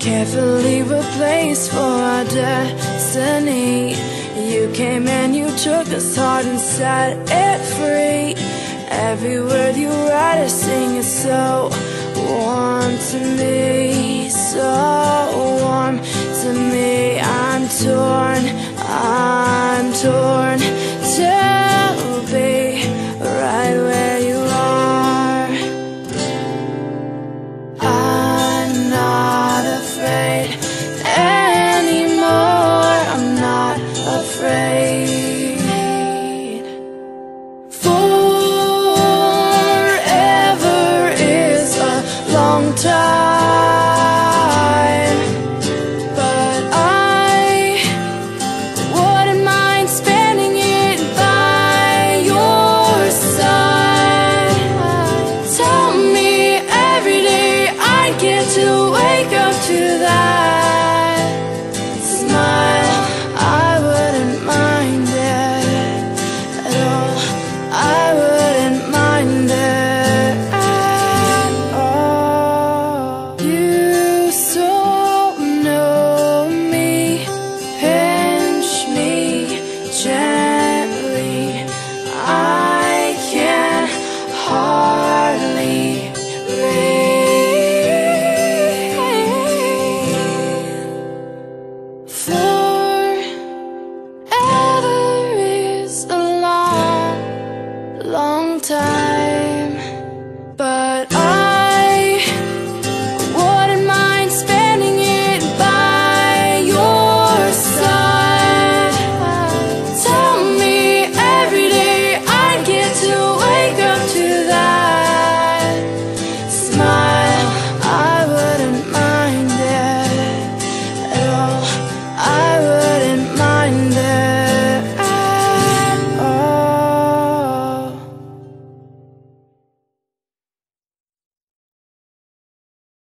Carefully replaced for our destiny. You came and you took us heart and set it free. Every word you write or sing is so warm to me So warm to me. I'm torn, I'm torn. To to thy time.